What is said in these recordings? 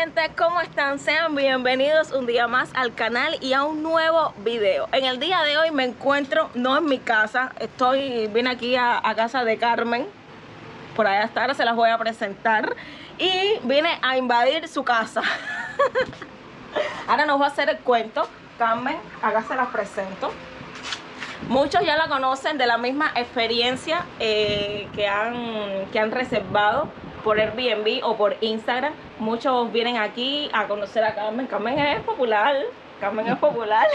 gente, ¿cómo están? Sean bienvenidos un día más al canal y a un nuevo video. En el día de hoy me encuentro, no en mi casa, estoy, vine aquí a, a casa de Carmen, por allá está, ahora se las voy a presentar y vine a invadir su casa. ahora nos va a hacer el cuento, Carmen, acá se las presento. Muchos ya la conocen de la misma experiencia eh, que, han, que han reservado por Airbnb o por Instagram. Muchos vienen aquí a conocer a Carmen. Carmen es popular. Carmen es popular.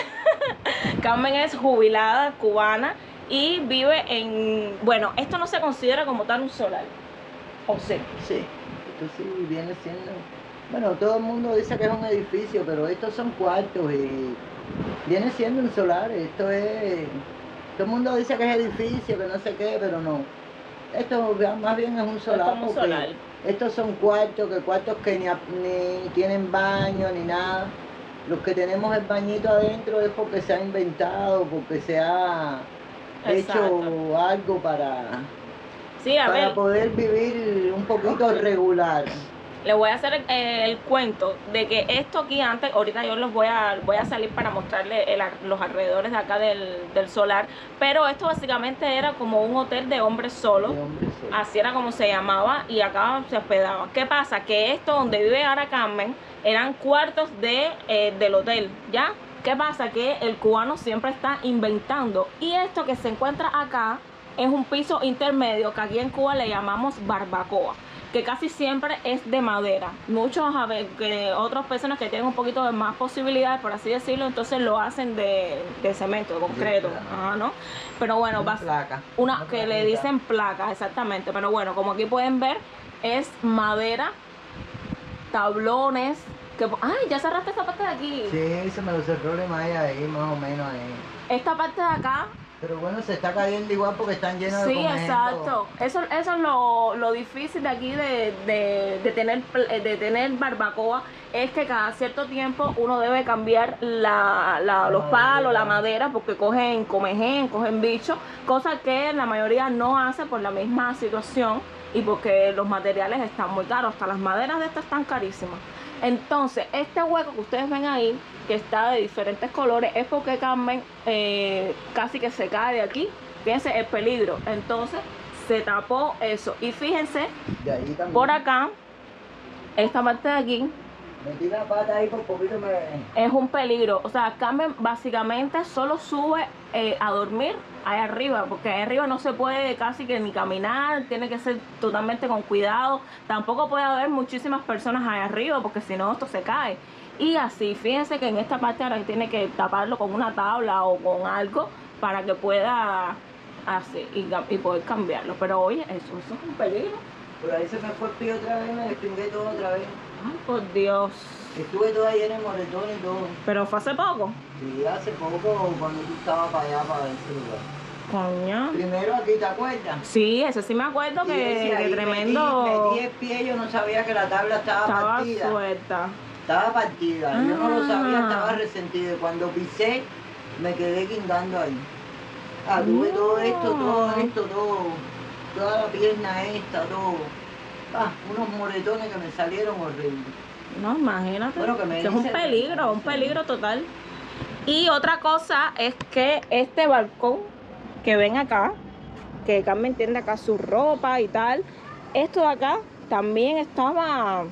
Carmen es jubilada cubana y vive en... Bueno, esto no se considera como tal un solar. ¿O sí? Sí, esto sí viene siendo... Bueno, todo el mundo dice que es un edificio, pero estos son cuartos y viene siendo un solar. Esto es... Todo el mundo dice que es edificio, que no sé qué, pero no. Esto más bien es un solar. como un porque solar. Estos son cuartos, que cuartos que ni, ni tienen baño ni nada. Los que tenemos el bañito adentro es porque se ha inventado, porque se ha Exacto. hecho algo para, Sí, a para ver, poder vivir un poquito regular. Le voy a hacer eh, el cuento de que esto aquí antes, ahorita yo los voy a, voy a salir para mostrarle el ar- los alrededores de acá del, del solar, pero esto básicamente era como un hotel de hombres solos. de hombre solo. Así era como se llamaba y acá se hospedaba. ¿Qué pasa? Que esto donde vive ahora Carmen eran cuartos de, eh, del hotel, ¿ya? ¿Qué pasa? Que el cubano siempre está inventando. Y esto que se encuentra acá es un piso intermedio que aquí en Cuba le llamamos barbacoa que casi siempre es de madera. Muchos, a ver, que otras personas que tienen un poquito de más posibilidades, por así decirlo, entonces lo hacen de, de cemento, de concreto, placa. Ajá, ¿no? Pero bueno, Una vas- placa. una Una que le dicen placas, exactamente. Pero bueno, como aquí pueden ver, es madera, tablones. Que, ¡Ay! Ya cerraste esta parte de aquí. Sí, se me lo cerró el Maya ahí, más o menos ahí. Esta parte de acá, Pero bueno, se está cayendo igual porque están llenos de sí, exacto. Eso, eso es lo, lo difícil de aquí de, de, de tener, pl- de tener barbacoa. Es que cada cierto tiempo uno debe cambiar la, la- los palos, la madera, porque cogen comején, cogen bichos, cosa que la mayoría no hace por la misma situación y porque los materiales están muy caros. Hasta las maderas de estas están carísimas. Entonces, este hueco que ustedes ven ahí, que está de diferentes colores, es porque Carmen eh, casi que se cae de aquí. Fíjense el peligro. Entonces, se tapó eso. Y fíjense, por acá, esta parte de aquí, Metí la pata ahí por poquito me... es un peligro. O sea, Carmen básicamente solo sube eh, a dormir ahí arriba, porque ahí arriba no se puede casi que ni caminar, tiene que ser totalmente con cuidado. Tampoco puede haber muchísimas personas ahí arriba, porque si no esto se cae. Y así, fíjense que en esta parte ahora tiene que taparlo con una tabla o con algo para que pueda así y, poder cambiarlo. Pero oye, eso, eso es un peligro. Por ahí se me fue el pie otra vez, me despingué todo otra vez. Ay, por Dios. Estuve toda llena de moretones y todo. Pero fue hace poco. Sí, hace poco cuando tú estabas para allá, para ese lugar. Coño. Primero aquí, ¿te acuerdas? Sí, eso sí me acuerdo Y que, ese que ahí tremendo Metí, metí el pie, yo no sabía que la tabla estaba, estaba partida. suelta. Estaba partida, yo no lo sabía, Ah. estaba resentido. Cuando pisé, me quedé guindando ahí. Ah, tuve todo esto, todo esto, todo. Toda la pierna esta, todo. Ah, unos moretones que me salieron horribles. No, imagínate. Bueno, que me Eso es un peligro, un peligro total. Y otra cosa es que este balcón que ven acá, que Carmen tiende acá su ropa y tal, esto de acá también estaba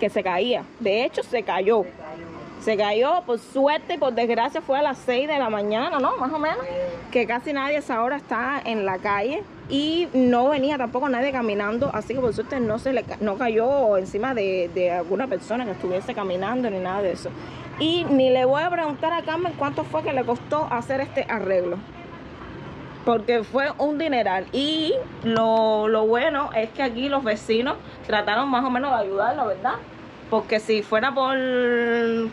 que se caía. De hecho, se cayó. Se cayó, por suerte y por desgracia fue a las 6 de la mañana, ¿no? Más o menos. Que casi nadie a esa hora está en la calle y no venía tampoco nadie caminando, así que por suerte no se le no cayó encima de, de alguna persona que estuviese caminando ni nada de eso. Y ni le voy a preguntar a Carmen cuánto fue que le costó hacer este arreglo. Porque fue un dineral. Y lo, lo bueno es que aquí los vecinos trataron más o menos de ayudarlo, ¿verdad? Porque si fuera por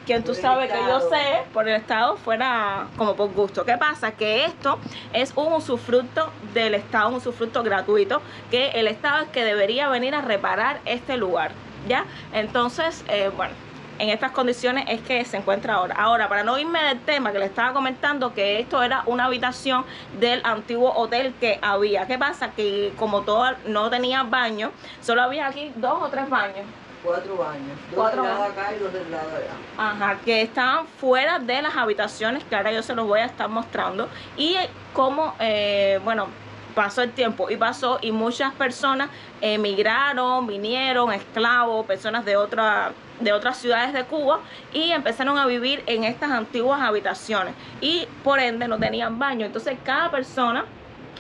quien tú sabes que yo sé, por el Estado, fuera como por gusto. ¿Qué pasa? Que esto es un usufructo del Estado, un usufructo gratuito, que el Estado es que debería venir a reparar este lugar. ¿Ya? Entonces, eh, bueno, en estas condiciones es que se encuentra ahora. Ahora, para no irme del tema que le estaba comentando, que esto era una habitación del antiguo hotel que había. ¿Qué pasa? Que como todo no tenía baño, solo había aquí dos o tres baños. Cuatro baños. Dos Cuatro del lado acá y dos del lado allá. Ajá, que estaban fuera de las habitaciones, que ahora yo se los voy a estar mostrando. Y cómo, eh, bueno, pasó el tiempo y pasó y muchas personas emigraron, vinieron, esclavos, personas de, otra, de otras ciudades de Cuba y empezaron a vivir en estas antiguas habitaciones. Y por ende no tenían baño. Entonces cada persona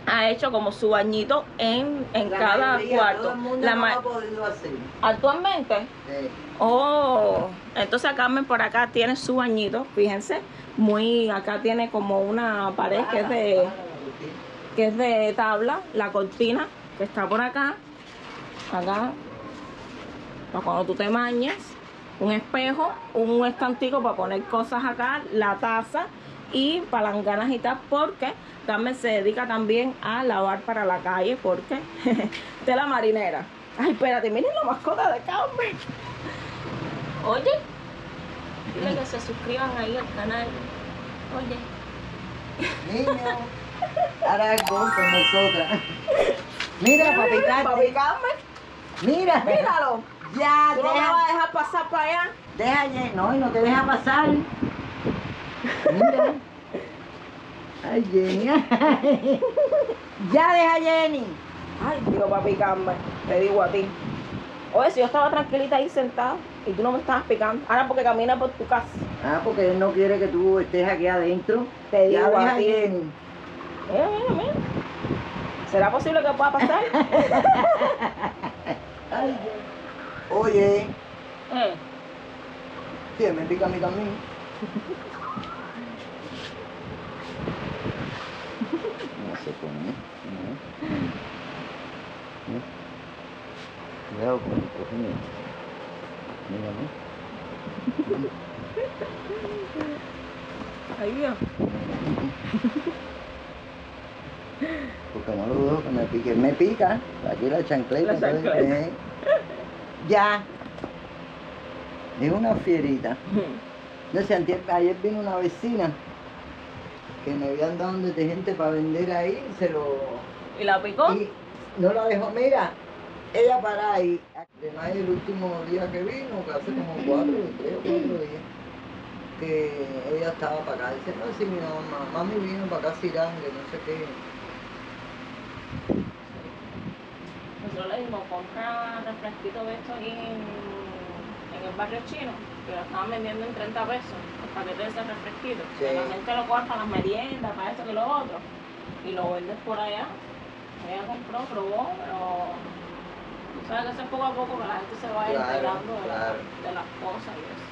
ha hecho como su bañito en, en La cada mayoría, cuarto. Todo el mundo La no ma- ha podido hacer. Actualmente Eh, Oh, entonces Carmen por acá tiene su bañito, fíjense, muy acá tiene como una pared que es de que es de tabla, la cortina que está por acá, acá, para cuando tú te bañes, un espejo, un estantico para poner cosas acá, la taza y palanganas y tal, porque Carmen se dedica también a lavar para la calle, porque de la marinera. Ay, espérate, miren la mascota de Carmen. Oye, dile que se suscriban ahí al canal. Oye. Niño, hará algo con nosotras. Mira, papi, Papi Carmen, Mira, míralo. Ya, ¿Tú no me deja, vas a dejar pasar para allá? deja. No, y no te deja pasar. Mira. Ay, Jenny. ya deja, Jenny. Ay, digo, papi Carmen, te digo a ti. Oye, si yo estaba tranquilita ahí sentada y tú no me estabas picando, ahora porque camina por tu casa. Ah, porque él no quiere que tú estés aquí adentro. Te ya digo a ti. Jenny. Mira, mira, mira. ¿Será posible que pueda pasar? Ay. Oye, Eh, sí, me pica a mí también. No se pone. No. Cuidado con el cochinito. Mira, ¿no? Ay, Dios. Porque no lo dudo que me Aquí la chancleta. La entonces, eh, Ya. Es una fierita. No sé, antier- ayer vino una vecina que me habían dado un detergente para vender ahí se lo... ¿Y la picó? Y no la dejó. Mira, ella para ahí. Además, el último día que vino, que hace como cuatro, tres o cuatro días, que ella estaba para acá. Dice, no, si mi mamá, mami vino para acá, Sirán, que no sé qué. Nosotros le dijimos, compra refresquito de esto ahí en, en el barrio chino, que lo estaban vendiendo en 30 pesos, el paquete de ese refresquito. Sí. Que la gente lo coge para las meriendas, para esto y lo otro. Y lo vendes por allá. Ella compró, probó, pero tú sabes que eso es poco a poco que la gente se vaya Claro, enterando de, la- de las cosas y eso.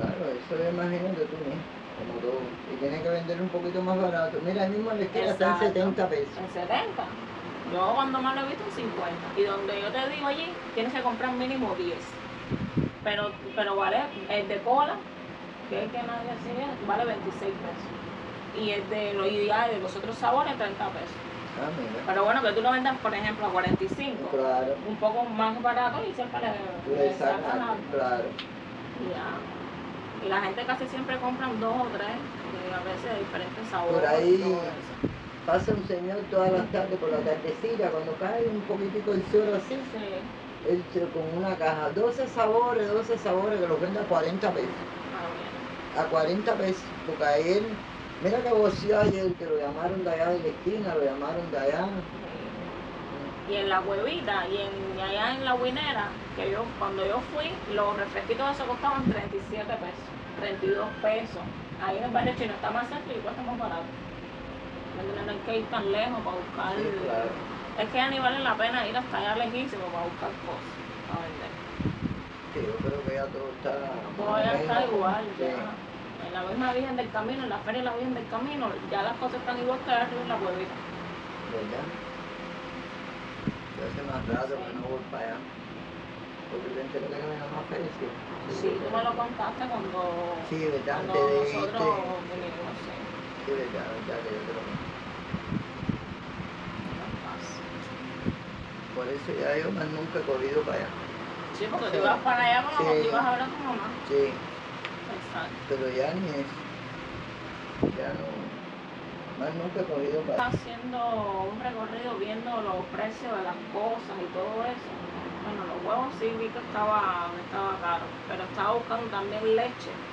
Claro, eso imagínate tú mismo, como todo. Y tiene que vender un poquito más barato. Mira, el mismo la esquina está en Exacto. 70 pesos. En 70. Yo cuando más lo he visto en 50. Y donde yo te digo allí, tienes que comprar mínimo 10. Pero, pero vale, el de cola, que es el que nadie sigue, vale 26 pesos. Y el de los ideales, de los otros sabores, 30 pesos. Ah. Pero bueno, que tú lo vendas, por ejemplo, a 45. Claro. Un poco más barato y siempre le, le claro. Y ya. Y la gente casi siempre compran dos o tres, a veces de diferentes sabores. Por ahí-. Pasa un señor todas las tardes por la tardecita, cuando cae un poquitico el sol así, Sí. él se- con una caja, 12 sabores, 12 sabores que los vende a 40 pesos. Ah. A 40 pesos, porque a él, mira que voció ayer, que lo llamaron de allá de la esquina, lo llamaron de allá. Y en la huevita y, en, y allá en la winera, que yo cuando yo fui, los refresquitos esos costaban 37 pesos, 32 pesos. Ahí en el barrio chino está más cerca y cuesta más barato. No tienen que ir tan lejos para buscar. Sí, claro. Es que ya ni vale la pena ir hasta allá lejísimo para buscar cosas, a vender. Sí, yo creo que ya todo está... Todo ya está menos, igual, sí. ya. En la misma Virgen del Camino, en la Feria de la Virgen del Camino, ya las cosas están igual que arriba en la huevita. ¿Verdad? Yo hace más rato que no voy para allá. Porque te enteré que más precio. Sí, tú me lo contaste cuando, Sí, verdad, cuando de nosotros irte. vinimos, sí. Verdad, verdad que yo te lo. Por eso ya yo más nunca he corrido para allá. Sí, porque tú ibas para allá como Sí. ibas a ver a tu mamá. Sí, Exacto. pero ya ni eso. Ya no. Más nunca he corrido para allá. haciendo un recorrido viendo los precios de las cosas y todo eso. Bueno, los huevos sí vi que estaba, estaba caro, pero estaba buscando también leche.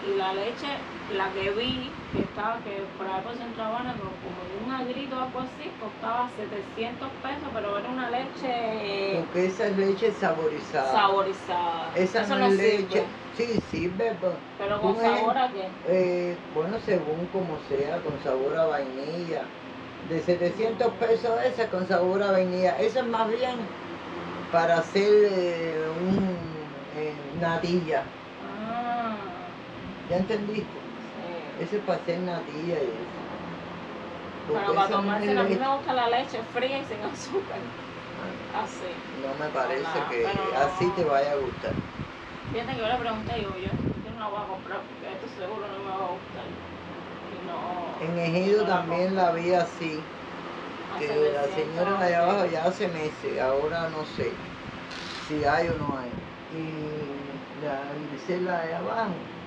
Y la leche, la que vi, que estaba que por ahí por Centro Habana, como un agrito o algo así, costaba 700 pesos, pero era una leche Porque esa es leche saborizada. saborizada. Esa Eso no es sirve. leche. Sí, sirve, pero, Pero con sabor a qué? eh, bueno, según como sea, con sabor a vainilla. De 700 pesos esa con sabor a vainilla. Eso es más bien para hacer eh, un eh, natilla. Ah, ¿Ya entendiste? sí. Ese es para hacer natilla y eso. Porque Pero para eso no tomársela, a mí me gusta la leche fría y sin azúcar. Así. No me parece que no. así te vaya a gustar. Fíjate que yo le pregunté, digo, yo, yo no la voy a comprar porque esto seguro no me va a gustar. Y no. En Ejido también la vi así. que Hace la 300 señora de allá abajo ya hace meses, ahora no sé si hay o no hay. Y la Grisela de allá abajo,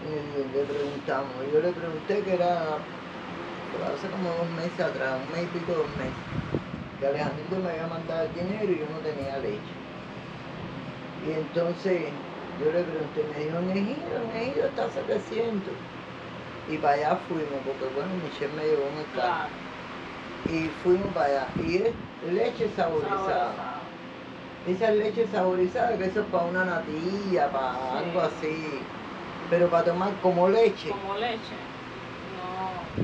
eh, le preguntamos, yo le pregunté que era, hace como dos meses atrás, un mes y pico, dos meses, que Alejandrito me había mandado el dinero y yo no tenía leche. Y entonces yo le pregunté, me dijo, en Ejido está 700. Y para allá fuimos, porque bueno, Michelle me llevó en el carro y fuimos para allá. Y es leche saborizada. Esa es leche saborizada, que eso es para una natilla, para Sí. algo así. Pero para tomar como leche, Como leche. No.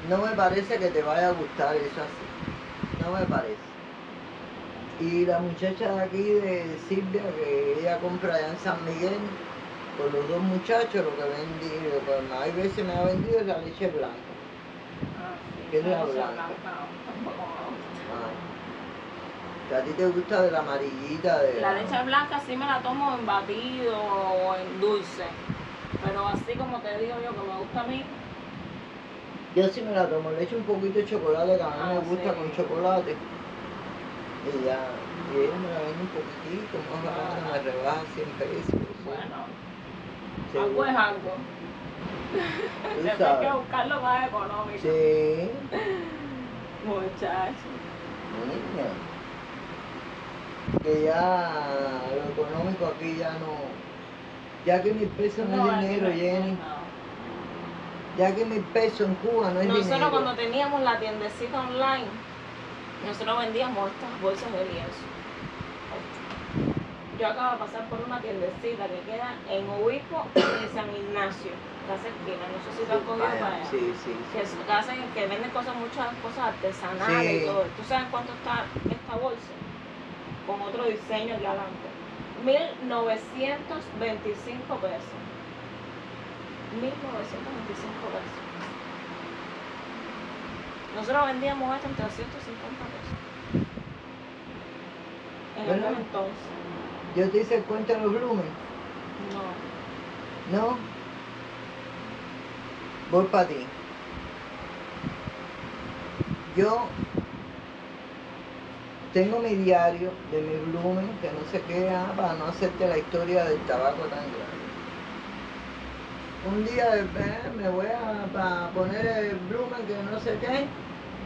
no me parece que te vaya a gustar eso así. No me parece. Y la muchacha de aquí de Silvia, que ella compra allá en San Miguel, con los dos muchachos, lo que vendí, pues, hay veces me ha vendido es la leche blanca. Ah, sí, ¿Qué es la blanca? tampoco me gusta. Ay. Que a ti te gusta de la amarillita de La leche blanca sí me la tomo en batido o en dulce. Pero así como te digo yo que me gusta a mí, Yo sí me la tomo, le echo un poquito de chocolate que a mí Ah, me gusta sí. con chocolate. Y ya, y ella me la vende un poquitito, más barato, me rebaja 100 pesos. bueno, Sí. algo es algo. Después hay que buscarlo más económico. Sí, Muchacho. niña. Que ya lo económico aquí ya no. Ya que mil pesos no, es aquí dinero, no- Jenny. no. Ya que mil pesos en Cuba no es Nosotros dinero. cuando teníamos la tiendecita online, nosotros vendíamos estas bolsas de lienzo. Yo acabo de pasar por una tiendecita que queda en Ubico y San Ignacio, casa esquina, no sé si te has cogido Vaya, para allá. Sí, sí, Que, es- hacen, que venden cosas, muchas cosas artesanales Sí. y todo. ¿Tú sabes cuánto está esta bolsa? Con otro diseño aquí adelante. 1925 pesos. 1925 pesos. Nosotros vendíamos esto en 350 pesos. En aquel entonces. Yo te hice de los Blumen, No. ¿no? Voy para ti. Yo tengo mi diario de mi Blumen, que no sé qué, ah, para no hacerte la historia del tabaco tan grande. Un día eh, me voy a, pa poner el Blumen, que no sé qué.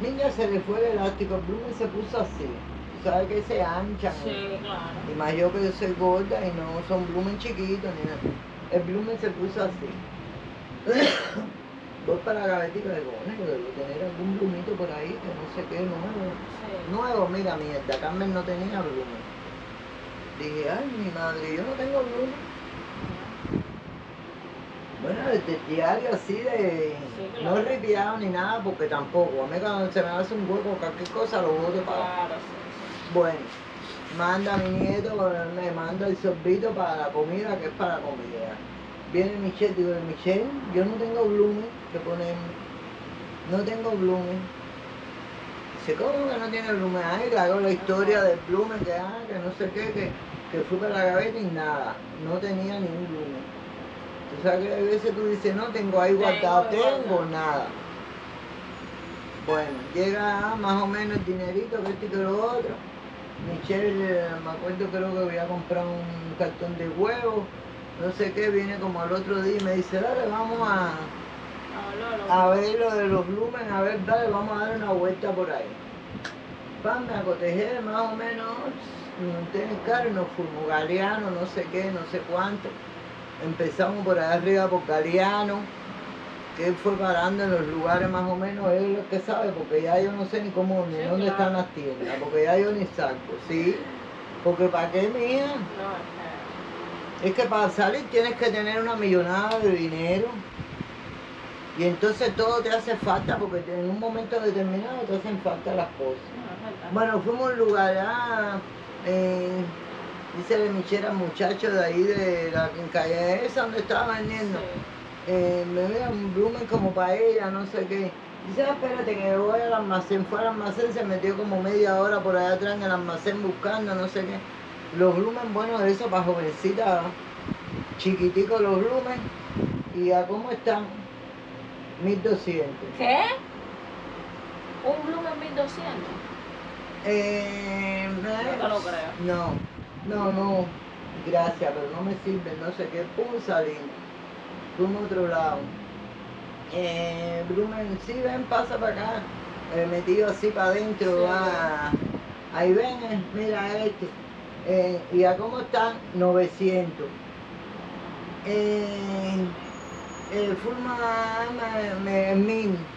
Niña, se le fue el elástico, el Blumen se puso así. Sabes que se anchan. Sí, claro. Y más yo que yo soy gorda y no son blumen chiquitos ni nada. El blumen se puso así. Voy para la gavetica de cojones, que debo tener algún blumito por ahí, que no sé qué, nuevo. Sí. Nuevo, mira, mierda, Carmen no tenía blumen. Dije, ay, mi madre, yo no tengo blumen. Bueno, desde el diario así de... Sí, No claro. ripiado ni nada, porque tampoco. A mí cuando se me hace un hueco, cualquier cosa lo boto para... Claro, sí. Bueno, manda a mi nieto, me manda el sorbito para la comida, que es para la comida. Viene Michelle, digo, Michelle, yo no tengo blumen que ponerme. No tengo blumen. Dice, ¿cómo que no tiene blumen? Ay, le hago la historia del blumen, que, ah, que no sé qué, que, que fui para la gaveta y nada, no tenía ningún blumen. Tú sabes que a veces tú dices, no tengo ahí guardado, Tengo, nada. Bueno, llega más o menos el dinerito, que esto y que lo otro. Michelle, eh, me acuerdo, creo que voy a comprar un cartón de huevos, no sé qué, viene como al otro día y me dice, dale, vamos a, a ver lo de los blumen, a ver, dale, vamos a dar una vuelta por ahí. Pan, me acotejé más o menos, me monté en el carro y nos fuimos, Galeano, no sé qué, no sé cuánto. Empezamos por allá arriba por Galeano, que él fue parando en los lugares más o menos, él es lo que sabe, porque ya yo no sé ni cómo, ni Sí, dónde claro. están las tiendas, porque ya yo ni saco, ¿sí? Porque para qué, mía, No, es que para salir tienes que tener una millonada de dinero. Y entonces todo te hace falta, porque en un momento determinado te hacen falta las cosas. Bueno, fuimos a un lugar, ah, eh, dice de Michera, muchacho de ahí de la calle esa donde estaba vendiendo. Eh, me veo un blumen como para ella, no sé qué. Dice, "Ah, espérate que voy al almacén. Fue al almacén, se metió como media hora por allá atrás en el almacén buscando, no sé qué. Los blumen, bueno, de eso para jovencita, chiquiticos los blumen. ¿Y a cómo están? 1200. ¿Qué? ¿Un Blumen 1200? Eh, No te lo creo. No, no, no. Gracias, pero no me sirve, no sé qué. Pum, salí. A otro lado. Eh, Blumen, sí, ven, pasa para acá. Eh, metido así para adentro. Sí. ah, ahí ven, eh, mira este. Eh, ¿Y a cómo están? 900. Eh, eh, fuimos a me- me- mil.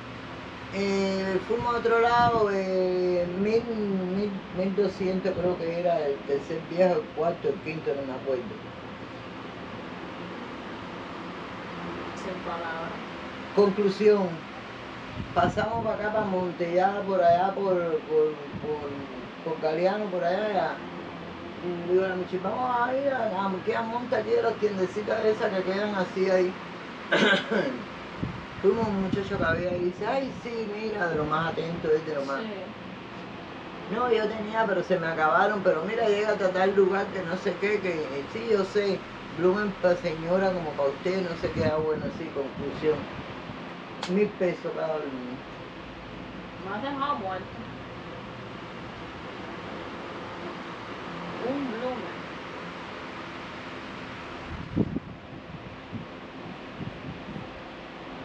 Eh, fuimos a otro lado, eh, mil, mil, mil doscientos creo que era el tercer viejo, el cuarto, el quinto, no me acuerdo. Sin palabras. Conclusión, pasamos para acá, para Montellada, por allá, por, por, por, por Galeano, por allá. Y digo a la Michi, vamos a ir a, a, que a monta aquí de las tiendecitas esas que quedan así ahí. Fuimos un muchacho que había y dice, ay sí, mira, de lo más atento es de lo más. Sí. No, yo tenía, pero se me acabaron. Pero mira, llega a tal lugar que no sé qué, que eh, sí, yo sé. Blumen para señora como para usted, no sé qué. Ah, bueno, sí, conclusión. Mil pesos cada. Me has dejado muerto. Un Blumen.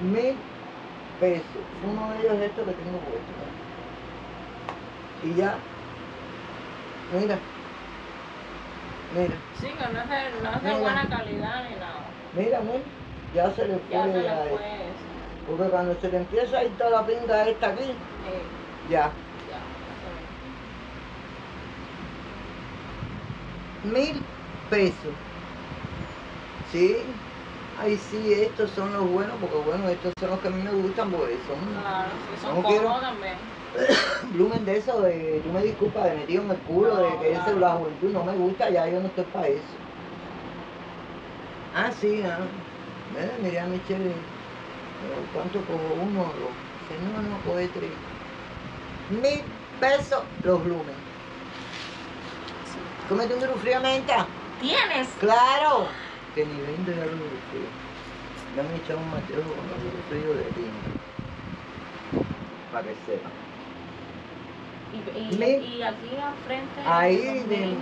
Mil pesos. Uno de ellos es esto que tengo puesto. Y ya. Mira. Mira, Sí, que no es de, no es de Mira. buena calidad ni nada. mira, mira. Ya se le fue. Ya se le eh. fue. Porque cuando se le empieza a ir toda la pinga esta aquí, Sí, ya. ya, ya mil pesos. ¿Sí? Ay, sí, estos son los buenos, porque bueno, estos son los que a mí me gustan, porque son Claro, sí, son cómodos también. blumen de eso, de, tú me disculpas, de metido en el culo, de que ese claro. la juventud no me gusta, ya yo no estoy para eso. Ah, sí, ah. Mira, miré a Michelle, ¿cuánto cojo uno? Dos. Dice, no, no, coge tres. Mil pesos los blumen. Sí. Cómete un durufrío menta. ¿Tienes? ¡Claro! Que ni vendo ya los frío. Ya me he echado un mateo con los frío de tinta. Para que sepa. Y, y, y aquí al frente Ahí de- niños...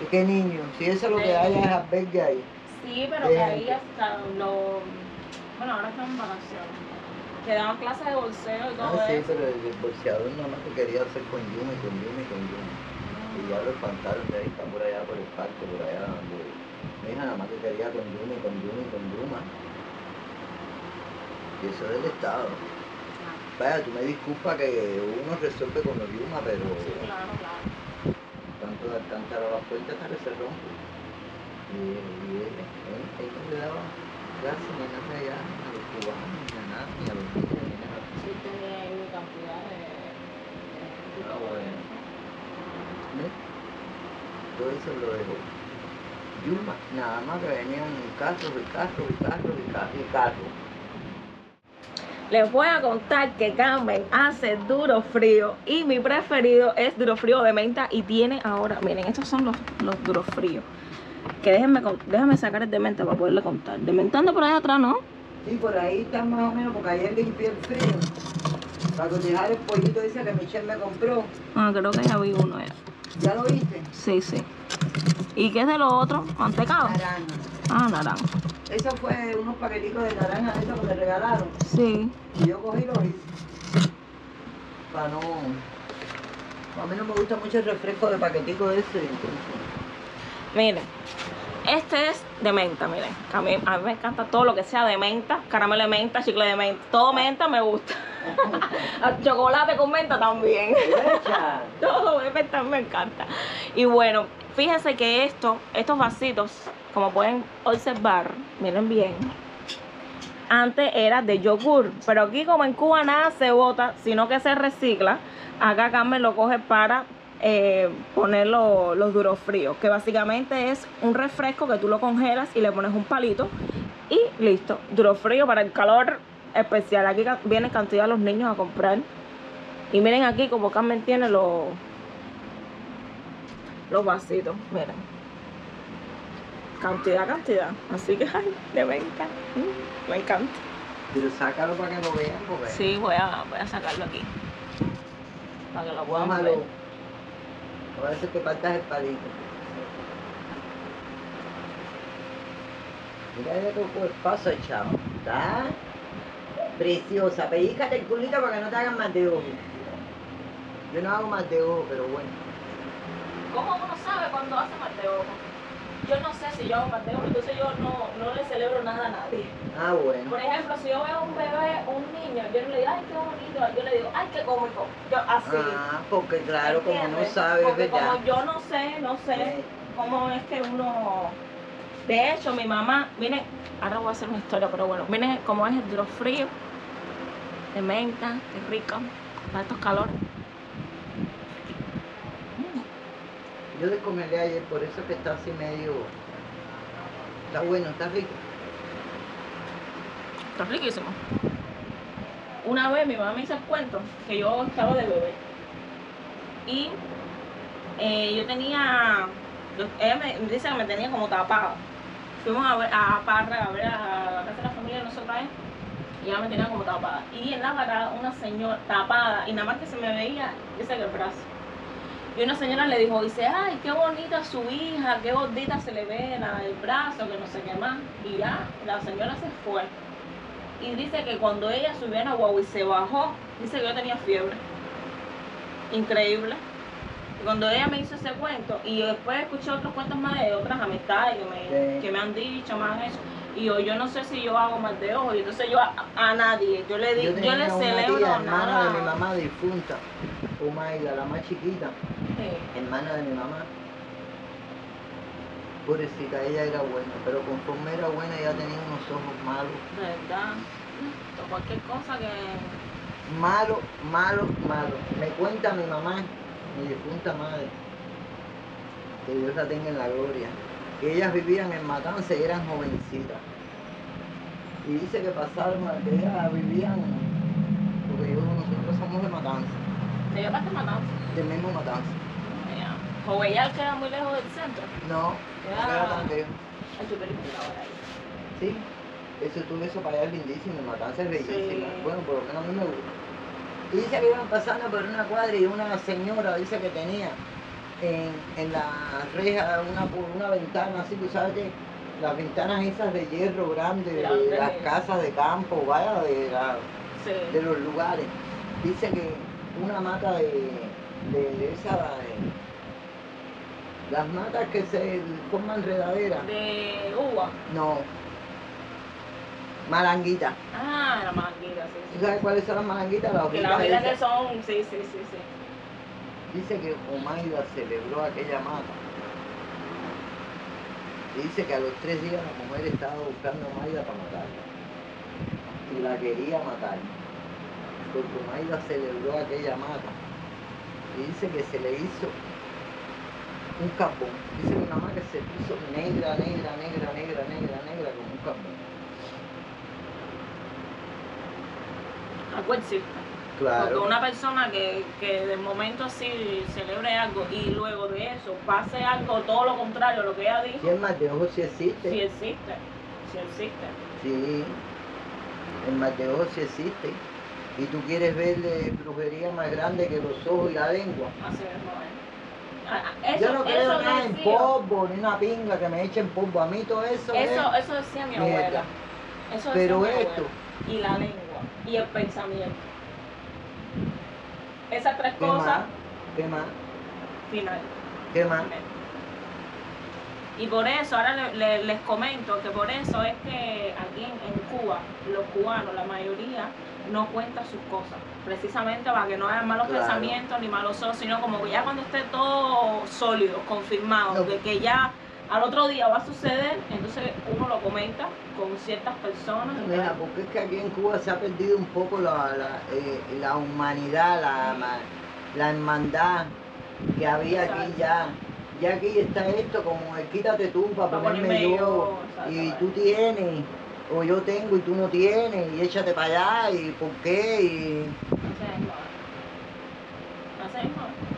¿Y qué niño? Si eso es lo que hay es albergue ahí. Sí, pero que ahí hasta los... Bueno, ahora están en vacaciones. Que daban clases de bolseo y todo Ah, sí, eso. pero el bolseador nada más que quería hacer con Yuma y con Yuma y con Yuma. Y ya lo espantaron de ahí, está por allá por el parque, por allá donde. Mi hija nada más que quería con Yuma y con Yuma y con Yuma. Y eso es del Estado. Vaya, tú me disculpas que uno resuelve con los Yuma, pero Sí, claro, claro. tanto de alcanzar a la fuente hasta que se rompe. Y, y él, él, él no le daba clase ni nada allá, a los cubanos, ni a nada, ni a los niños, ni nada. Sí tenía ahí mi cantidad de... Ah, bueno. ¿Ves? Todo eso lo dejó. Yuma, nada más que venían carros y carros y carros y carros y carros. Les voy a contar que Carmen hace duro frío y mi preferido es duro frío de menta y tiene ahora, miren, estos son los, los duros fríos. Que déjenme, déjame sacar el de menta para poderle contar. De menta anda por allá atrás, ¿no? Sí, por ahí está más o menos, porque ayer limpié el frío. Para cotejar el pollito ese que Michelle me compró. Ah, creo que ya vi uno ya. ¿Ya lo viste? Sí, sí. ¿Y qué es de lo otro? ¿Mantecado? Naranja. Ah, naranja. Eso fue unos paqueticos de naranja, eso que me regalaron. Sí. Y yo cogí los hice. Para no. A mí no me gusta mucho el refresco de paquetico ese. Miren, este es de menta, miren. A mí, a mí me encanta todo lo que sea de menta, caramelo de menta, chicle de menta. Todo menta me gusta. Chocolate con menta también. Todo menta me encanta. Y bueno, fíjense que esto, estos vasitos, como pueden observar, miren bien. Antes era de yogur, pero aquí como en Cuba nada se bota, sino que se recicla. Acá Carmen lo coge para eh, poner lo- los duros fríos, que básicamente es un refresco que tú lo congelas y le pones un palito y listo, duro frío para el calor especial. Aquí viene cantidad de los niños a comprar. Y miren aquí como Carmen tiene los los vasitos, miren. Cantidad, cantidad. Así que, ay, de venta. Mm, Me encanta. Pero sácalo para que lo vean, porque. Sí, voy a, voy a sacarlo aquí. Para que lo puedan Bájalo. ver. A veces que partas el palito. Mira de tu cuerpazo, chavo. ¿Está? Preciosa. Pellícate el culito para que no te hagan más de ojo. Yo no hago más de ojo, pero bueno. ¿Cómo uno sabe cuando hace mal de ojo? Yo no sé si yo hago mal de ojo, entonces yo no, no le celebro nada a nadie. Ah, bueno. Por ejemplo, si yo veo un bebé, un niño, yo no le digo, ay, qué bonito, yo le digo, ay, qué cómico. Yo así. Ah, porque claro, como no es Porque verdad. como yo no sé, no sé cómo es que uno... De hecho, mi mamá, miren, ahora voy a hacer una historia, pero bueno, miren cómo es el duro frío, de menta, de rico, para estos calores. Mm. Yo descongelé ayer, por eso que está así medio. Está bueno, está rico. Está riquísimo. Una vez mi mamá me hizo el cuento que yo estaba de bebé. Y eh, yo tenía. ella me dice que me tenía como tapada. Fuimos a ver a Parra, a ver a la casa de la familia de nosotros y ella me tenía como tapada. Y en la parada una señora tapada, y nada más que se me veía, dice que el brazo. Y una señora le dijo, dice, ay, qué bonita su hija, qué gordita se le ve el brazo, que no sé qué más. Y ya, la señora se fue. Y dice que cuando ella subió en la y se bajó, dice que yo tenía fiebre. Increíble. Cuando ella me hizo ese cuento, y yo después escuché otros cuentos más de otras amistades que me, Sí. que me han dicho, me han hecho. Y yo, yo no sé si yo hago mal de ojo. Y entonces yo a, a nadie, yo le, di, Yo le celebro tía, hermana nada. de mi mamá difunta, Umaida, la más chiquita, Sí. hermana de mi mamá. Pobrecita, ella era buena, pero conforme era buena ella tenía unos ojos malos. Verdad. O cualquier cosa que. Malo, malo, malo. Me cuenta mi mamá, mi difunta madre, que Dios la tenga en la gloria, que ellas vivían en Matanza y eran jovencitas. Y dice que pasaron, que ellas vivían, porque yo, nosotros somos de Matanza, Se lleva hasta matanza. del mismo Matanza. Jovellal queda muy lejos del centro. No, Ya. no era tan lejos. Ahora ahí. Sí, eso tú eso para allá es lindísimo, y Matanza es bellísima. Sí. Bueno, por lo menos a mí me gusta. Y dice que iban pasando por una cuadra y una señora dice que tenía en, en la reja una, una ventana así, tú sabes que las ventanas esas de hierro grande, de las casas de campo, vaya, de, la- Sí. de los lugares. Dice que una mata de, de esa, de- las matas que se forman enredaderas, De uva. no, malanguita. Ah, la manguita, sí. ¿Tú sabes cuáles son las malanguitas? Las Que hojitas las que son, sí, sí, sí, sí. Dice que Omaida celebró aquella mata. Dice que a los tres días la mujer estaba buscando a Omaida para matarla. Y la quería matar. Porque Omaida celebró aquella mata. Y dice que se le hizo un carbón. Dice mi mamá que se puso negra, negra, negra, negra, negra, negra como un carbón. Algo existe. Porque una persona que, que de momento así celebre algo y luego de eso pase algo todo lo contrario a lo que ella dijo, Si el mal de ojo sí existe. sí existe. Sí existe. Sí, el mal de ojo sí existe. Y tú quieres ver eh, brujería más grande que los ojos y la lengua. Así es. Ah, ah, Eso, Yo no creo nada en polvo, ni una pinga que me echen polvo. A mí todo eso, Eso, es... eso decía mi Mierda. abuela. Eso decía Pero mi esto. Y la lengua. Y el pensamiento. Esas tres ¿qué cosas más? ¿Qué más? final. ¿Qué más? Y por eso, ahora le- le- les comento que por eso es que aquí en, en Cuba, los cubanos, la mayoría, no cuentan sus cosas. Precisamente para que no haya malos Claro. pensamientos ni malos ojos, sino como que ya cuando esté todo sólido, confirmado, No. de que ya al otro día va a suceder, entonces uno lo comenta con ciertas personas. Mira, porque es que aquí en Cuba se ha perdido un poco la, la, eh, la humanidad, la, la hermandad que había aquí ya. Ya aquí está esto como el quítate tú para Pa' ponerme yo. yo, Y tú tienes, o yo tengo y tú no tienes, y échate para allá, y por qué, y Así mismo es. Así mismo es.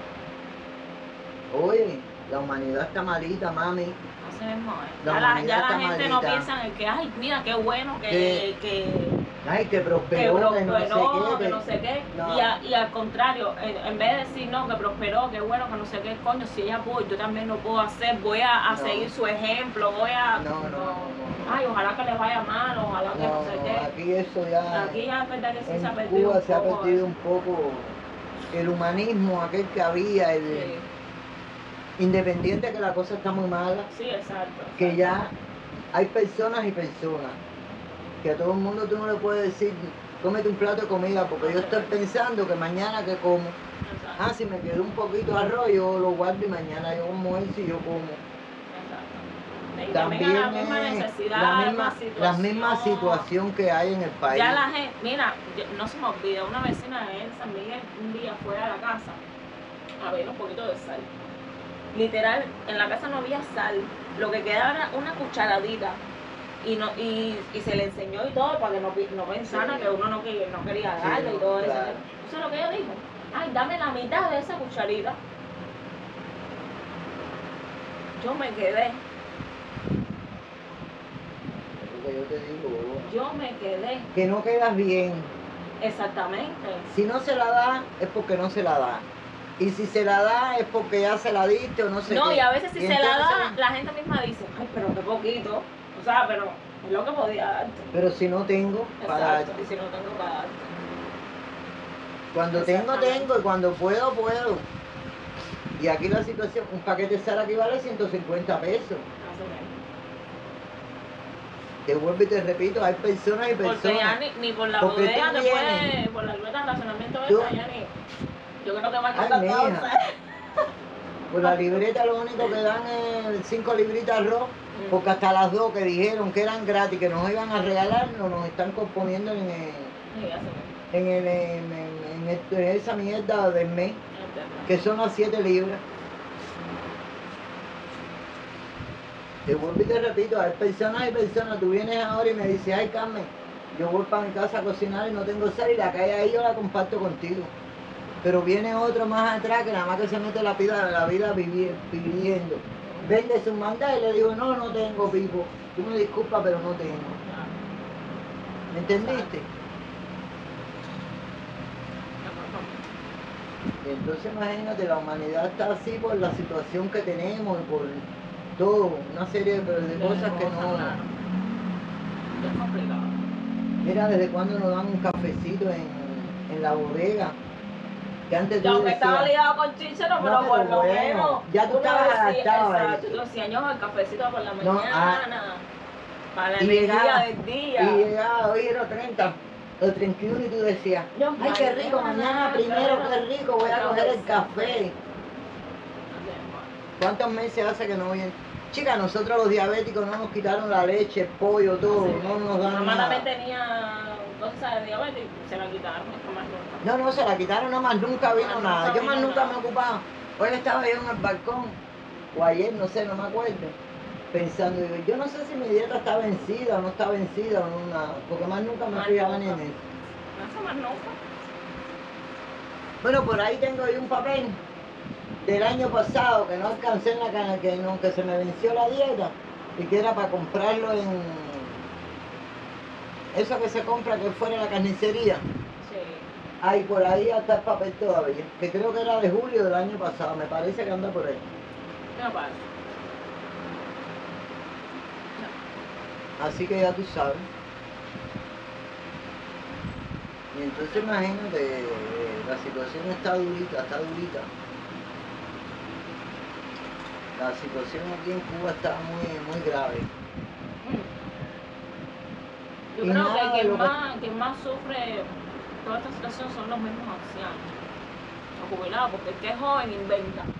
oye, la humanidad está malita, mami. Así mismo es. La Ya la, ya gente no piensa en que, ay, mira, qué bueno que, Que- que, Ay, que que prosperó, que no sé qué. que no sé qué. No. Y, a- y al contrario, en, en vez de decir, no, que prosperó, que bueno, que no sé qué, coño, si ella pudo, yo también lo puedo hacer, voy a, a No. seguir su ejemplo, voy a... No, no. Ay, ojalá que les vaya mal, ojalá que no, sé qué. aquí eso ya. Aquí ya es verdad que sí se ha perdido Cuba un se ha poco perdido un poco el humanismo, aquel que había, el Sí, independiente que la cosa está muy mala, sí, exacto. que ya hay personas y personas, que a todo el mundo tú no le puedes decir, cómete un plato de comida, porque yo estoy pensando que mañana que como, Exacto, ah, si me quedó un poquito de arroz, yo lo guardo y mañana yo como eso y yo como. exacto. Y también, También la misma es necesidad, la misma, situación. la misma situación que hay en el país. Ya la gente, mira, no se me olvida, una vecina de él, San Miguel, un día fue a la casa a ver un poquito de sal. Literal, en la casa no había sal, lo que quedaba era una cucharadita. Y, no, y, y se le enseñó y todo para que no, no pensara Sí. que uno no, que- no quería Sí, darle y todo eso. claro. Eso es lo que ella dijo. Ay, dame la mitad de esa cucharita. Yo me quedé, Es lo que yo te digo, boba. yo me quedé, que no quedas bien. exactamente. Si no se la da, es porque no se la da. Y si se la da, es porque ya se la diste o no sé No, qué. y a veces si se la da, la gente misma dice, ay, pero qué poquito. O sea, pero es lo que podía darte. Pero si no tengo, para Exacto. Y si no tengo para darte. cuando tengo, tengo, y cuando puedo, puedo. Y aquí la situación, un paquete de sal aquí vale 150 pesos. Así mismo. Te vuelvo y te repito, hay personas y Porque ya personas. ni, ni por la bodega te por la rueda de racionamiento Tú- esa, ya ni. Yo creo que va a cosas. Por la libreta lo único que dan es 5 libritas de arroz, porque hasta las dos que dijeron que eran gratis, que nos iban a regalar, no nos están componiendo en, el- en, el- en- en en esa mierda del mes. Que son las 7 libras. Te vuelvo y te repito, hay personas y personas, tú vienes ahora y me dices, ay Carmen, yo voy para mi casa a cocinar y no tengo sal y la calle ahí yo la comparto contigo. Pero viene otro más atrás que nada más que se mete la vida, la vida viviendo. Vende su manda y le digo, no, no tengo pipo. Tú me disculpas, pero no tengo. ¿Me entendiste? Y entonces imagínate, la humanidad está así por la situación que tenemos y por todo, una serie de, de cosas que no... claro. Es complicado. Mira, desde cuando nos dan un cafecito en, en la bodega. Que antes Yo aunque estaba ligado con Chichero, No, pero por lo bueno, menos. ya tú estabas adaptado a eso. tú decías, yo el cafecito por la No, ah, mañana. para la energía llegaba- del día. y llegaba hoy era 30, los 31 y tú decías, Yo, ay qué rico, mañana primero, qué rico, voy a coger el café. ¿Cuántos meses hace que no viene? Chica, nosotros los diabéticos no nos quitaron la leche, el pollo, todo, no nos dan mamá nada. también tenía cosas de diabetes se la quitaron, nunca. No, no, se la quitaron, no más nunca vino nada. nunca Yo más nunca nada. me he ocupado. Hoy estaba yo en el balcón, o ayer, no sé, no me acuerdo, pensando, digo, yo no sé si mi dieta está vencida o no está vencida o no, nada, porque más nunca me fijaba ni en eso. No sé más nunca. Bueno, por ahí tengo yo un papel del año pasado que no alcancé en la cana, que, no, que se me venció la dieta y que era para comprarlo en eso que se compra que fuera la carnicería. Hay por ahí hasta el papel todavía, que creo que era de julio del año pasado, me parece que anda por ahí. Me parece. Así que ya tú sabes. Y entonces imagínate, eh, la situación está durita, está durita. la situación aquí en Cuba está muy, muy grave. Yo Y creo nada que quien que- más, quien más sufre toda esta situación son los mismos ancianos, los jubilados, porque el que es joven inventa.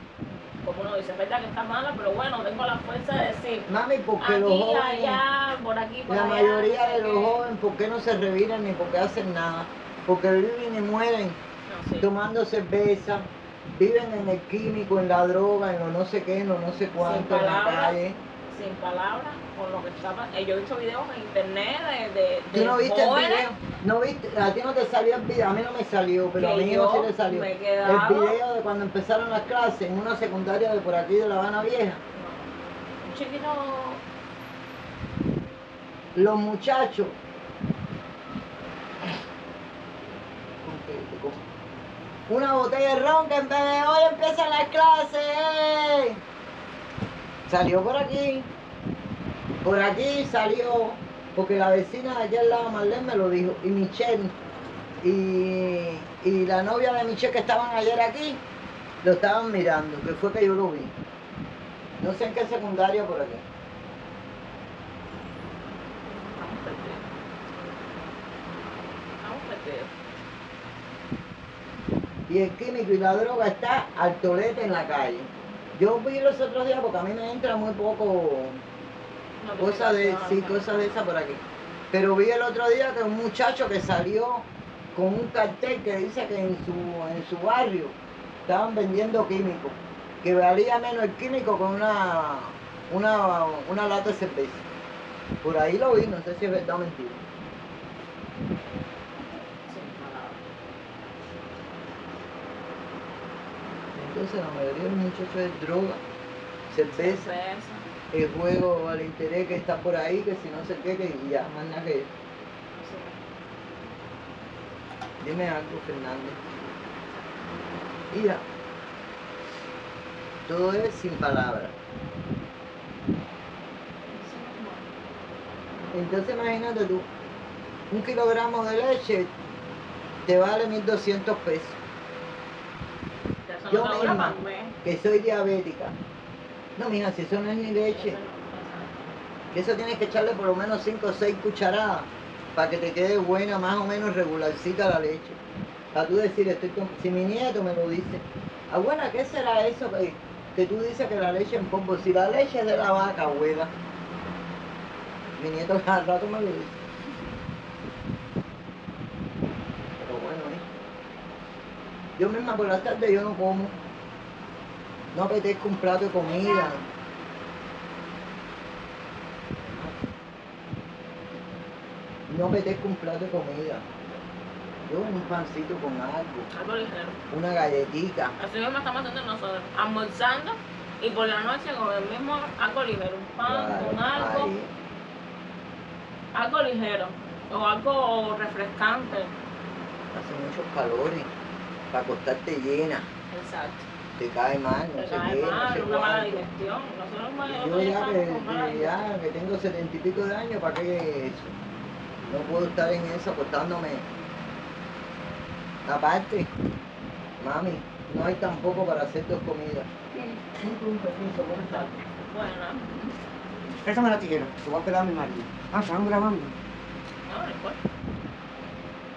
Como uno dice, es verdad que está mala, pero bueno, tengo la fuerza de decir, Mami, porque aquí, los jóvenes, allá, por aquí, por la allá. mayoría no sé de los jóvenes, ¿por qué no se reviran ni por qué hacen nada? Porque viven y mueren No, sí. tomando cerveza, viven en el químico, en la droga, en lo no sé qué, en lo no sé cuánto, en la calle. Sin palabras con lo que estaba. eh, Yo he visto videos en internet de, de, ¿Tú no viste el video? ¿No viste? A ti no te salió el video, a mí no me salió, pero a yo hijo sí le salió. me El video de cuando empezaron las clases en una secundaria de por aquí de La Habana Vieja. No. Un chiquito. Los muchachos. Una botella de ron que en vez de hoy empiezan las clases. Salió por aquí. Por aquí salió. Porque la vecina de aquí al lado, Marlene, me lo dijo. Y Michelle. Y, y la novia de Michelle que estaban ayer aquí. Lo estaban mirando. Que fue que yo lo vi. No sé en qué secundaria por aquí. Y el químico y la droga está al tolete en la calle. Yo vi los otros días porque a mí me entra muy poco cosas de, sí, cosas de esas por aquí. Pero vi el otro día que un muchacho que salió con un cartel que dice que en su, en su barrio estaban vendiendo químicos, que valía menos el químico con una, una, una lata de cerveza. Por ahí lo vi, no sé si es verdad o mentira. Entonces la mayoría de los muchachos es droga, cerveza. Cerveza. el juego al interés que está por ahí, que si no sé qué, que ya, más nada que eso. Sí. Dime algo, Fernández. Mira, todo es sin palabras. Entonces imagínate tú, un kilogramo de leche te vale 1200 pesos. Yo misma. Que soy diabética. No, mija, si eso no es ni leche, Eso no que eso tienes que echarle por lo menos 5 o 6 cucharadas para que te quede buena, más o menos regularcita la leche. Para tú decir, estoy si mi nieto me lo dice, abuela, ¿qué será eso que, que tú dices que la leche en polvo? Si la leche es de la vaca, abuela. Mi nieto cada rato me lo dice. Pero bueno, ¿eh? Yo misma por las tardes yo no como. No apetezco un plato de comida. No apetezco un plato de comida. Yo un pancito con algo, Algo ligero. una galletita. Así mismo estamos haciendo nosotros. Almorzando y por la noche con el mismo algo ligero. Un pan Claro, con algo. ahí. Algo ligero. O algo refrescante. Hace muchos calores. Para acostarte llena. Exacto. Te cae mal, no Te sé cae qué, no sé una mala digestión. Nosotros Yo ya que, ya que tengo setenta y pico de años, ¿para qué eso? No puedo estar en eso acostándome. Aparte, mami, no hay tampoco para hacer dos comidas. Un permiso, por favor. Bueno, Préstame la tijera, te voy a pegar a mi marido. Ah, están grabando. no, no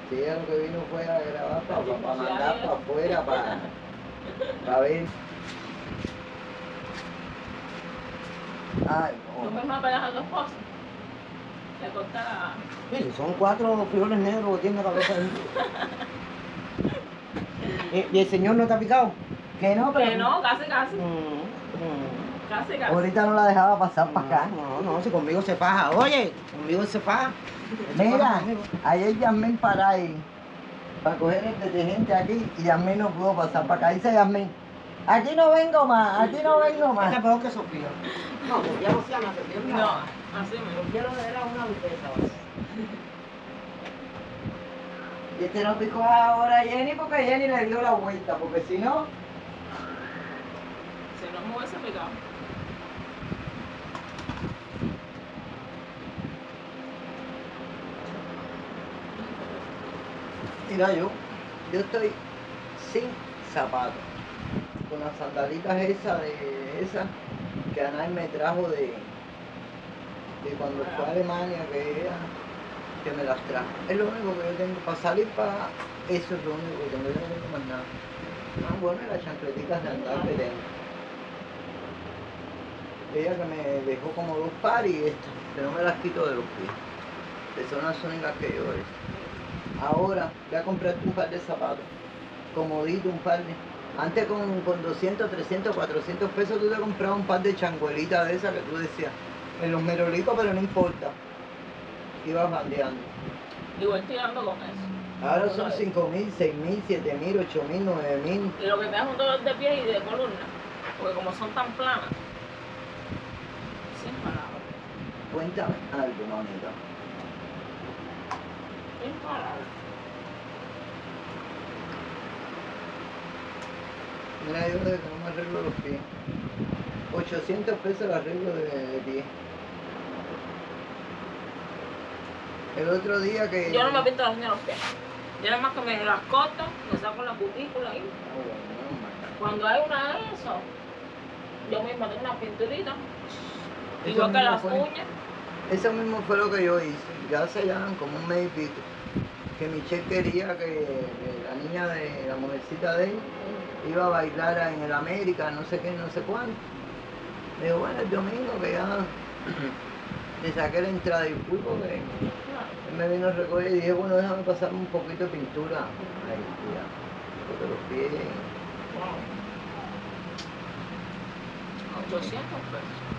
lo que vino fue a grabar para Sí, sí, mandar sí. para afuera, para ver. Ay, Tú no. pegas a tu esposa. Le corta Sí, son cuatro frijoles negros que tiene la cabeza ahí. Eh, ¿Y el señor no está picado? Que no, pero Que no, casi, casi. Mm, mm. Casi, casi. ahorita no la dejaba pasar para acá. No, no, si conmigo se faja. Oye, conmigo se faja. Se Mira, ayer Yasmín para ahí, para coger el detergente aquí, y Yasmín no pudo pasar para acá. Dice Yasmín, aquí no vengo más, aquí no vengo Esta más. es peor que Sofía. No, Sofía no se llama, Sofía No, así mismo. Sofía lo era una belleza. Y este no picó ahora a Jenny porque Jenny le dio la vuelta, porque si no, Si no me hubiese picado. Mira yo, yo estoy sin zapatos, con las sandalitas esas de esas, que Anay me trajo de, de cuando fue a Alemania, que ella, que me las trajo. Es lo único que yo tengo, para salir para eso es lo único que tengo, yo no tengo más nada. Ah, bueno, las chancleticas de andar que tengo. Ella que me dejó como dos pares y estas, que no me las quito de los pies. Que son las únicas que yo es. Ahora voy a comprarte un par de zapatos, comodito, un par de... Antes con, con 200, 300, 400 pesos tú te comprabas un par de changuelitas de esas que tú decías, en los merolicos, pero no importa. Ibas bandeando. Y voy tirando con eso. Ahora son 5 mil, 6 mil, 7 mil, 8 mil, 9 mil. Y lo que te da es un dolor de pies y de columna. Porque como son tan planas. Sin palabras. Cuéntame algo, mamita. Mira, yo desde que no me arreglo los pies. 800 pesos el arreglo de, pie. El otro día que... Yo no me pinto las uñas los pies. Yo nada más que me las corto, me saco la cutícula ahí. Ah, Cuando hay una de eso, yo misma tengo una pinturita. Igual que las uñas. Eso mismo fue lo que yo hice. Ya hace ya como un mes y pico. Que Michelle quería que, la niña de la mujercita de él iba a bailar en el América, no sé qué, no sé cuánto. Le digo, bueno, el domingo que ya le saqué la entrada y fui porque él me vino a recoger y dije, bueno, déjame pasar un poquito de pintura. Ahí, ya. Porque los pies. 800 pesos.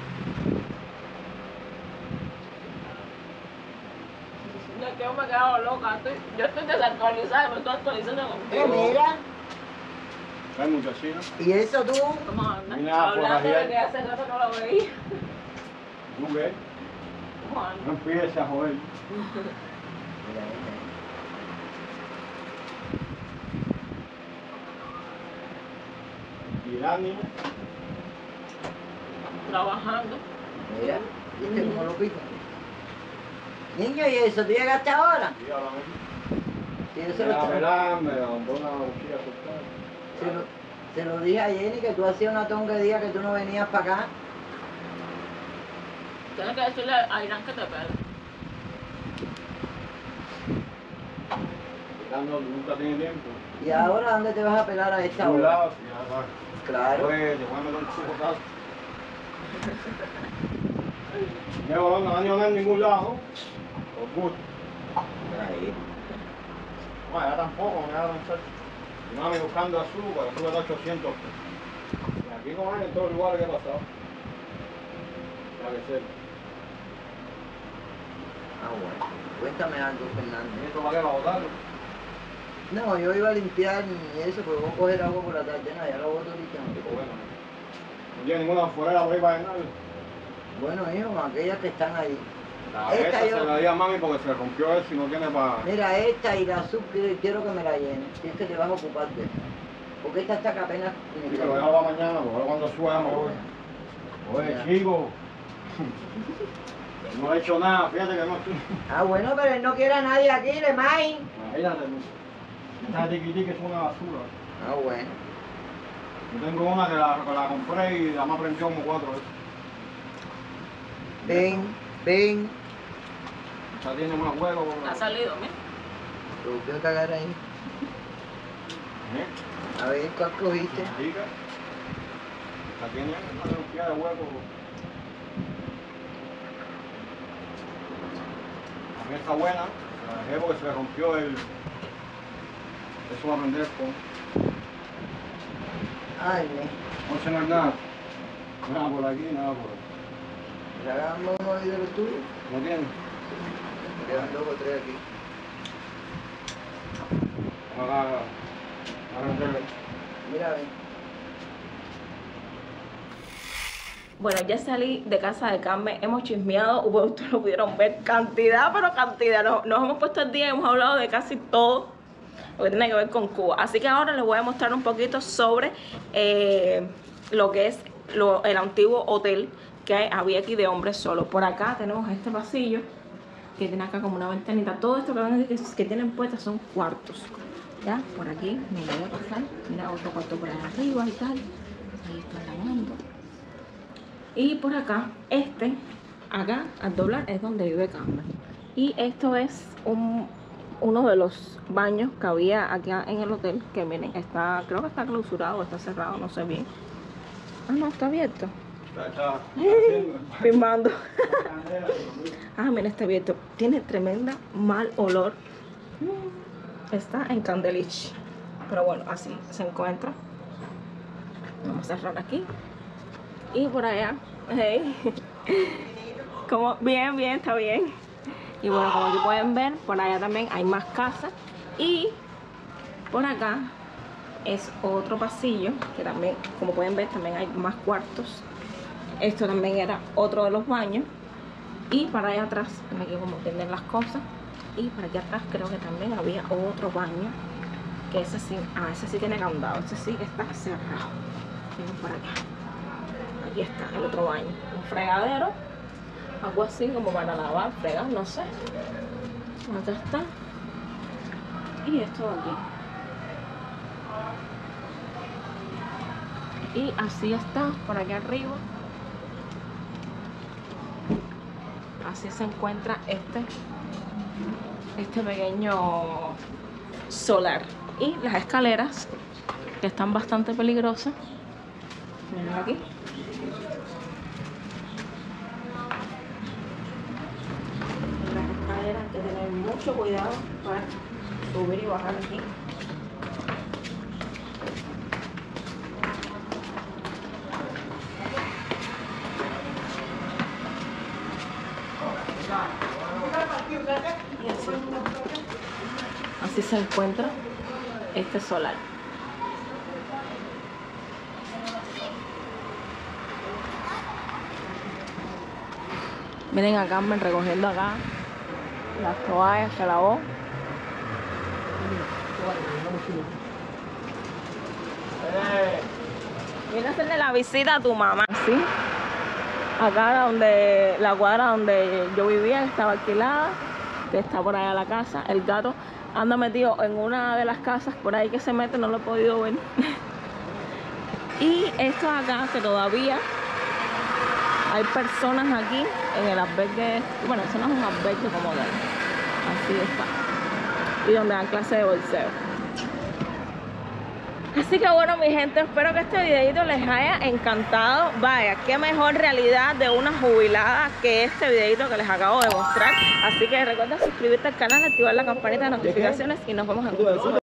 No, es que yo me he quedado loca. Estoy, yo estoy desactualizada, me estoy actualizando Eh, contigo. mira, Hay muchachina. y eso tú. Vamos a andar Mira, por hablando de que hace rato no lo veía. ¿Tú qué? Andar. No empieces a joder. Mira, Y la niña, Trabajando. mira, ¿viste cómo lo pico? Niño, ¿y eso? ¿Tú llegaste ahora? y ahora me Sí, yo se lo, me compró una cortada. se lo- se lo dije a Jenny que tú hacías una tonga de día que tú no venías para acá. Tienes que decirle a Irán que te pele. Mirando, nunca tiene tiempo. ¿Y ahora dónde te vas a pelar a esta hora? lado, sí. Claro. Pues, te voy a meter un chicotazo. Llevo no no no en ningún lado. Por gusto. Ahí. Bueno, ya tampoco, me da pensar. Mi mami buscando azúcar, azúcar está 800 pesos. Y aquí no hay en todos los lugares que he pasado. Ya que sé. Ah, bueno. Cuéntame algo, Fernando. ¿Y para qué? ¿Para botarlo? No, yo iba a limpiar y eso, pero voy a coger agua por la tarde. No, ya lo boto ahorita. Digo, bueno. No tiene ninguna afuera por ahí para ganar. Bueno, hijo, aquellas que están ahí. La Esta esa yo- se la di a mami porque se rompió eso y no tiene para... Mira, esta y la sub que quiero que me la llenes. Si es que te vas a ocupar de eso. Porque esta está que apenas... Sí, que lo dejo para mañana, porque ahora cuando suba me voy. Oye, Ya. chico. No he hecho nada, fíjate que no estoy... Ah, bueno, pero él no quiere a nadie aquí, le mai. Imagínate, esta tiquití es una basura. Ah, bueno. Yo tengo una que la, que la compré y la más prendió como cuatro veces. Ven, ven. Ya tiene unos huevos. Ha salido, mira. Lo voy a cagar ahí. ¿Eh? A ver, ¿cuál cogiste? Ya tiene una cantidad de huevos. A mí está buena. La dejé porque se le rompió el... Eso va a prender con... Ay, me. No sé no nada. Nada por aquí, nada por aquí. Hagamos uno ahí de los tuyos. ¿No tiene? Me quedan dos o tres aquí. Vamos a, a prenderle. Mira, ven. Bueno, ya salí de casa de Carmen, hemos chismeado, ustedes lo pudieron ver, cantidad, pero cantidad. Nos, nos hemos puesto al día y hemos hablado de casi todo lo que tiene que ver con Cuba. Así que ahora les voy a mostrar un poquito sobre eh, lo que es lo- el antiguo hotel que había aquí de hombres solos. Por acá tenemos este pasillo que tiene acá como una ventanita. Todo esto que, tienen puestas son cuartos. ¿Ya? Por aquí, me voy a pasar. Mira, otro cuarto por arriba y tal. Ahí están lavando. Y por acá, este, acá al doblar es donde vive Carmen. Y esto es un, uno de los baños que había acá en el hotel. Que miren, está, creo que está clausurado, está cerrado, no sé bien. Ah, no, está abierto. Filmando. Ah, mira, está abierto. Tiene tremenda mal olor. Mm, Está en Candelich. Pero bueno, así se encuentra. Vamos a cerrar aquí. Y por allá. Hey. Como, bien, bien, está bien. Y bueno, como pueden ver, por allá también hay más casas. Y por acá es otro pasillo, que también, como pueden ver, también hay más cuartos. Esto también era otro de los baños. Y para allá atrás, ven aquí como tienen las cosas. Y para aquí atrás creo que también había otro baño. Que ese sí, ah, ese sí tiene candado, ese sí que está cerrado. Miren por acá. Aquí está el otro baño. Un fregadero. Algo así como para lavar, fregar, no sé. Acá está. Y esto de aquí. Y así está por aquí arriba. Así se encuentra este, este pequeño solar. Y las escaleras, que están bastante peligrosas. Miren aquí. Las escaleras hay que tener mucho cuidado para subir y bajar aquí. Y así, así se encuentra este solar. Miren a Carmen recogiendo acá las toallas que lavó. Viene a hacerle la visita a tu mamá, ¿sí? Acá donde, la cuadra donde yo vivía, estaba alquilada, que está por allá la casa. El gato anda metido en una de las casas por ahí que se mete, no lo he podido ver. y esto acá, que todavía hay personas aquí en el albergue, bueno, eso no es un albergue como tal, así está. Y donde dan clase de bolseo. Así que bueno mi gente, espero que este videito les haya encantado. Vaya, qué mejor realidad de una jubilada que este videito que les acabo de mostrar. Así que recuerda suscribirte al canal, activar la campanita de notificaciones y nos vemos en un próximo